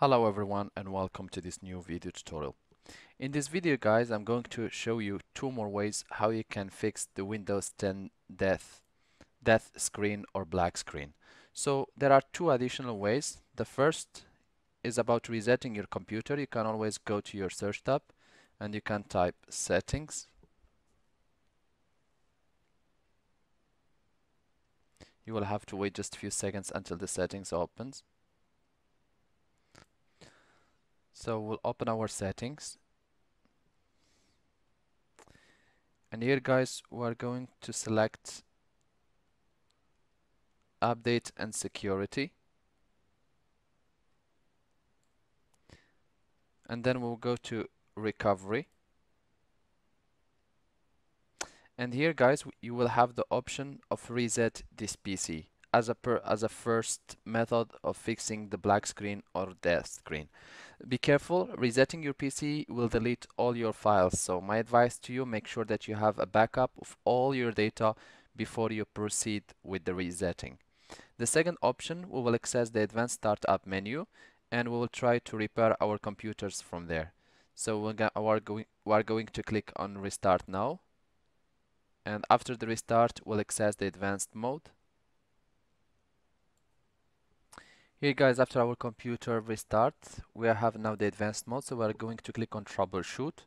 Hello everyone and welcome to this new video tutorial. In this video guys I'm going to show you two more ways how you can fix the Windows 10 death, death screen or black screen. So there are two additional ways. The first is about resetting your computer. You can always go to your search tab and you can type settings. You will have to wait just a few seconds until the settings opens. So we'll open our settings. And here guys, we're going to select update and security. And then we'll go to recovery. And here guys, you will have the option of reset this PC as a per as a first method of fixing the black screen or death screen. Be careful, resetting your PC will delete all your files. So my advice to you, make sure that you have a backup of all your data before you proceed with the resetting. The second option, we will access the advanced startup menu and we will try to repair our computers from there. So we are going, we are going to click on restart now. And after the restart, we'll access the advanced mode Here guys, after our computer restart, we have now the advanced mode, so we're going to click on troubleshoot.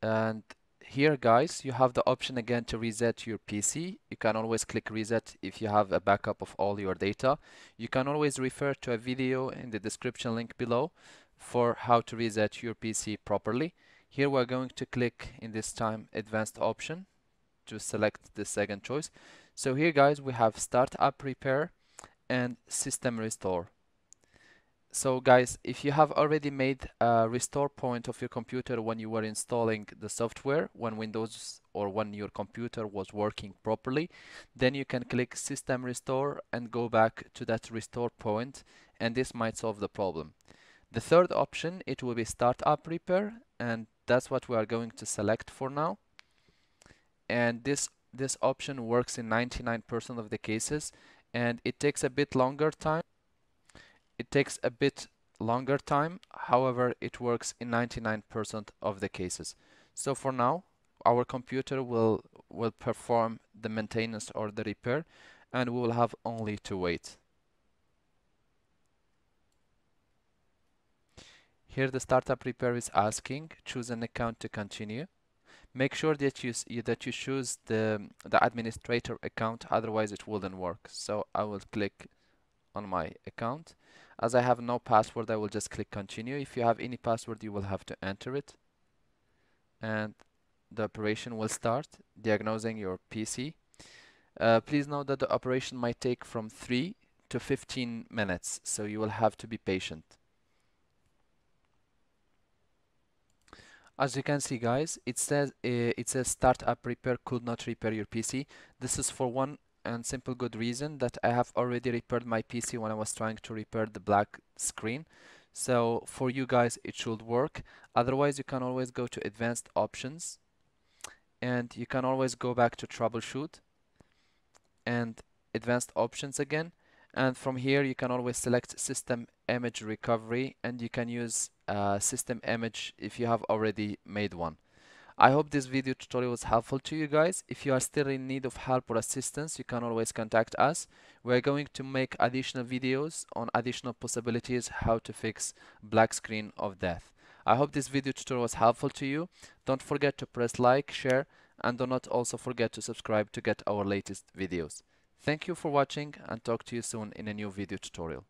And here guys, you have the option again to reset your PC. You can always click reset if you have a backup of all your data. You can always refer to a video in the description link below for how to reset your PC properly. Here we're going to click in this time advanced option to select the second choice. So here guys, we have startup repair and system restore. So guys, if you have already made a restore point of your computer when you were installing the software, when Windows or when your computer was working properly, then you can click system restore and go back to that restore point and this might solve the problem. The third option, it will be startup repair and that's what we are going to select for now. And this this option works in 99% of the cases and it takes a bit longer time. It takes a bit longer time however it works in 99% of the cases. So for now our computer will will perform the maintenance or the repair and we will have only to wait. Here the startup repair is asking choose an account to continue make sure that you that you choose the the administrator account otherwise it wouldn't work. So I will click on my account. As I have no password I will just click continue. If you have any password you will have to enter it. And the operation will start diagnosing your PC uh, please note that the operation might take from 3 to 15 minutes so you will have to be patient As you can see guys, it says uh, it says startup repair could not repair your PC. This is for one and simple good reason that I have already repaired my PC when I was trying to repair the black screen. So for you guys it should work. Otherwise you can always go to advanced options and you can always go back to troubleshoot and advanced options again and from here you can always select system image recovery and you can use uh, system image if you have already made one. I hope this video tutorial was helpful to you guys. If you are still in need of help or assistance, you can always contact us. We're going to make additional videos on additional possibilities how to fix black screen of death. I hope this video tutorial was helpful to you. Don't forget to press like, share, and do not also forget to subscribe to get our latest videos. Thank you for watching and talk to you soon in a new video tutorial.